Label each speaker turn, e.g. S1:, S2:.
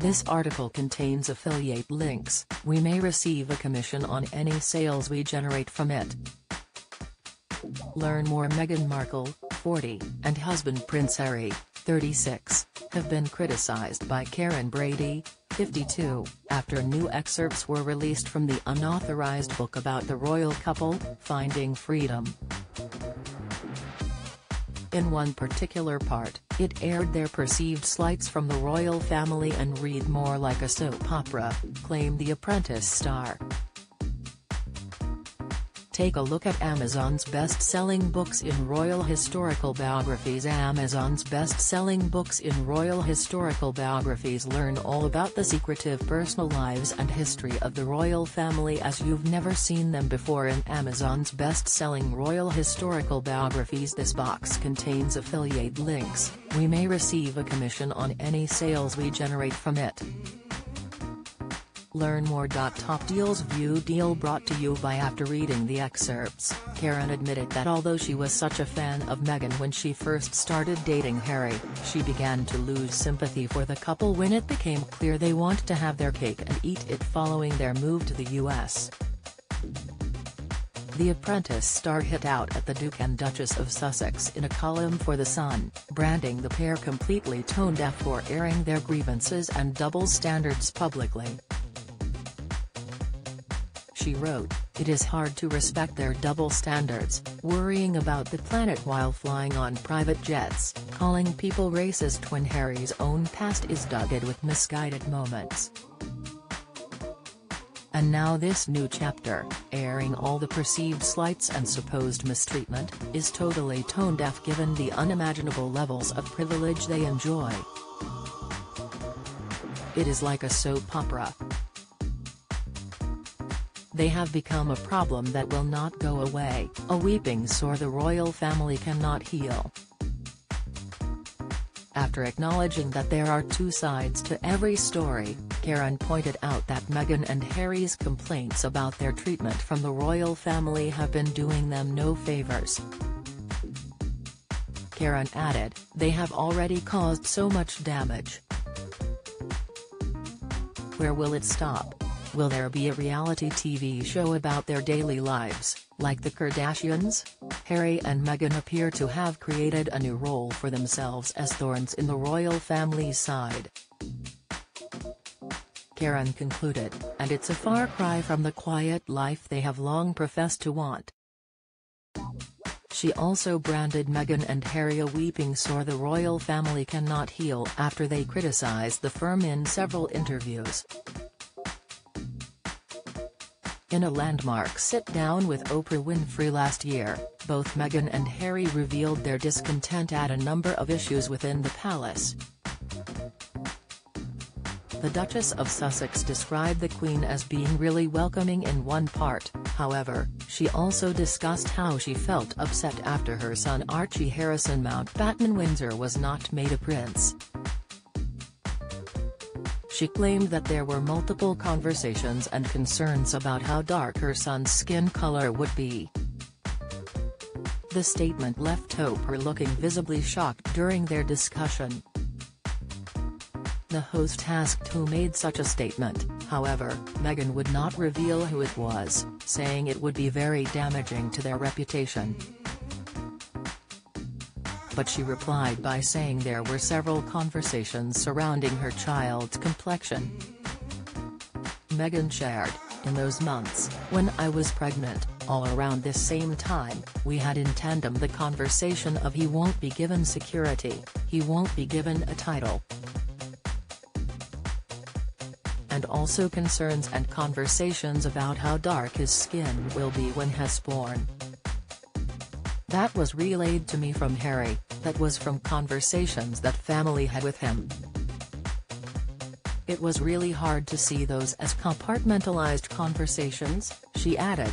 S1: This article contains affiliate links, we may receive a commission on any sales we generate from it. Learn more Meghan Markle, 40, and husband Prince Harry, 36, have been criticized by Karren Brady, 52, after new excerpts were released from the unauthorized book about the royal couple, Finding Freedom. In one particular part, it aired their perceived slights from the royal family and read more like a soap opera, claimed The Apprentice star. Take a look at Amazon's best-selling books in royal historical biographies. Amazon's best-selling books in royal historical biographies learn all about the secretive personal lives and history of the royal family as you've never seen them before. In Amazon's best-selling royal historical biographies This box contains affiliate links, we may receive a commission on any sales we generate from it. Learn more. Top Deals View Deal brought to you by After reading the excerpts, Karren admitted that although she was such a fan of Meghan when she first started dating Harry, she began to lose sympathy for the couple when it became clear they want to have their cake and eat it following their move to the US. The Apprentice star hit out at the Duke and Duchess of Sussex in a column for The Sun, branding the pair completely tone deaf for airing their grievances and double standards publicly she wrote, it is hard to respect their double standards, worrying about the planet while flying on private jets, calling people racist when Harry's own past is dotted with misguided moments. And now this new chapter, airing all the perceived slights and supposed mistreatment, is totally tone-deaf given the unimaginable levels of privilege they enjoy. It is like a soap opera, they have become a problem that will not go away, a weeping sore the royal family cannot heal. After acknowledging that there are two sides to every story, Karren pointed out that Meghan and Harry's complaints about their treatment from the royal family have been doing them no favors. Karren added, they have already caused so much damage. Where will it stop? Will there be a reality TV show about their daily lives, like the Kardashians? Harry and Meghan appear to have created a new role for themselves as thorns in the royal family's side. Karren concluded, and it's a far cry from the quiet life they have long professed to want. She also branded Meghan and Harry a weeping sore the royal family cannot heal after they criticized the firm in several interviews. In a landmark sit-down with Oprah Winfrey last year, both Meghan and Harry revealed their discontent at a number of issues within the palace. The Duchess of Sussex described the Queen as being really welcoming in one part, however, she also discussed how she felt upset after her son Archie Harrison Mountbatten Windsor was not made a prince. She claimed that there were multiple conversations and concerns about how dark her son's skin color would be. The statement left Oprah looking visibly shocked during their discussion. The host asked who made such a statement, however, Meghan would not reveal who it was, saying it would be very damaging to their reputation but she replied by saying there were several conversations surrounding her child's complexion. Meghan shared, in those months, when I was pregnant, all around this same time, we had in tandem the conversation of he won't be given security, he won't be given a title. And also concerns and conversations about how dark his skin will be when he's born. That was relayed to me from Harry, that was from conversations that family had with him. It was really hard to see those as compartmentalized conversations, she added.